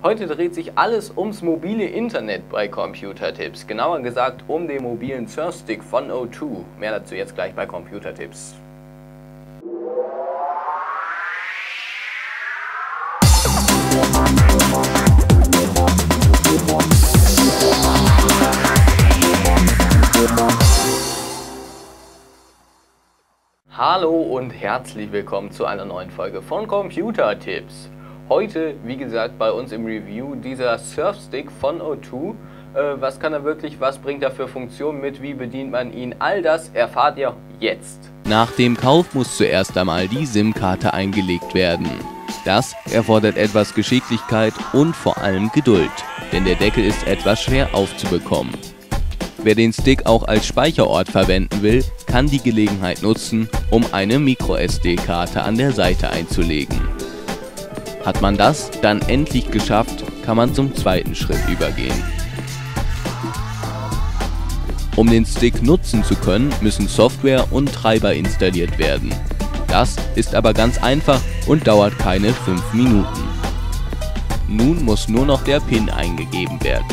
Heute dreht sich alles ums mobile Internet bei Computertipps. Genauer gesagt um den mobilen Surfstick von O2. Mehr dazu jetzt gleich bei Computertipps. Hallo und herzlich willkommen zu einer neuen Folge von Computertipps. Heute, wie gesagt, bei uns im Review dieser Surfstick von O2. Äh, was kann er wirklich, was bringt er für Funktionen mit, wie bedient man ihn, all das erfahrt ihr jetzt. Nach dem Kauf muss zuerst einmal die SIM-Karte eingelegt werden. Das erfordert etwas Geschicklichkeit und vor allem Geduld, denn der Deckel ist etwas schwer aufzubekommen. Wer den Stick auch als Speicherort verwenden will, kann die Gelegenheit nutzen, um eine MicroSD-Karte an der Seite einzulegen. Hat man das dann endlich geschafft, kann man zum zweiten Schritt übergehen. Um den Stick nutzen zu können, müssen Software und Treiber installiert werden. Das ist aber ganz einfach und dauert keine 5 Minuten. Nun muss nur noch der PIN eingegeben werden.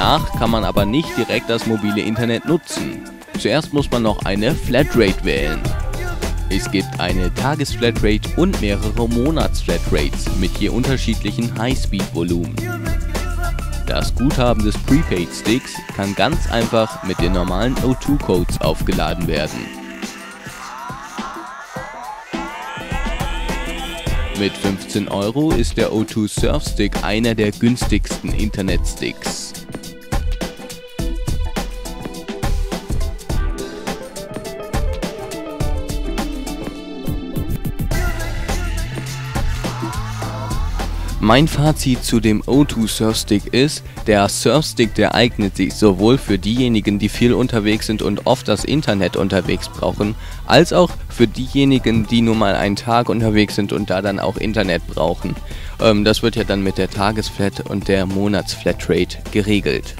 Danach kann man aber nicht direkt das mobile Internet nutzen. Zuerst muss man noch eine Flatrate wählen. Es gibt eine Tagesflatrate und mehrere Monatsflatrates mit je unterschiedlichen Highspeed-Volumen. Das Guthaben des Prepaid-Sticks kann ganz einfach mit den normalen O2-Codes aufgeladen werden. Mit 15 Euro ist der O2 Surfstick einer der günstigsten Internetsticks. Mein Fazit zu dem O2 Surfstick ist, der Surfstick, der eignet sich sowohl für diejenigen, die viel unterwegs sind und oft das Internet unterwegs brauchen, als auch für diejenigen, die nur mal einen Tag unterwegs sind und da dann auch Internet brauchen. Ähm, das wird ja dann mit der Tagesflat und der Monatsflatrate geregelt.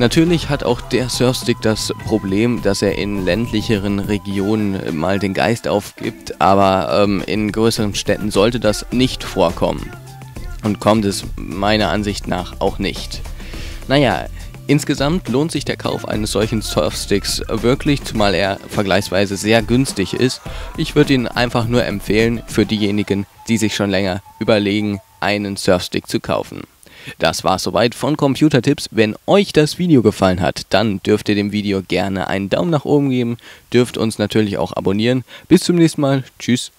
Natürlich hat auch der Surfstick das Problem, dass er in ländlicheren Regionen mal den Geist aufgibt, aber ähm, in größeren Städten sollte das nicht vorkommen. Und kommt es meiner Ansicht nach auch nicht. Naja, insgesamt lohnt sich der Kauf eines solchen Surfsticks wirklich, zumal er vergleichsweise sehr günstig ist. Ich würde ihn einfach nur empfehlen für diejenigen, die sich schon länger überlegen, einen Surfstick zu kaufen. Das war's soweit von Computertipps. Wenn euch das Video gefallen hat, dann dürft ihr dem Video gerne einen Daumen nach oben geben, dürft uns natürlich auch abonnieren. Bis zum nächsten Mal. Tschüss.